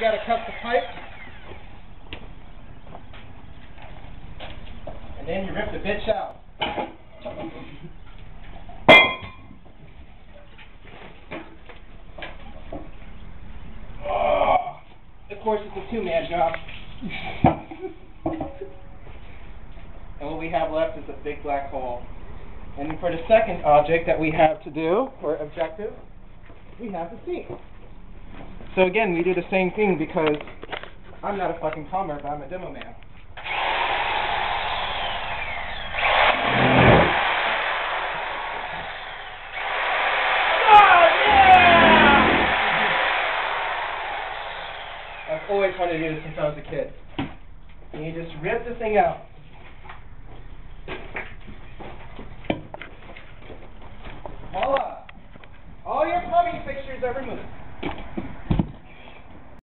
you gotta cut the pipe. And then you rip the bitch out. Of course, it's a two-man job. and what we have left is a big black hole. And for the second object that we have to do, or objective, we have the sea. So again, we do the same thing because I'm not a fucking plumber, but I'm a demo man. Oh, I've always wanted to do this since I was a kid. And you just rip the thing out. Voila! All your plumbing fixtures are removed.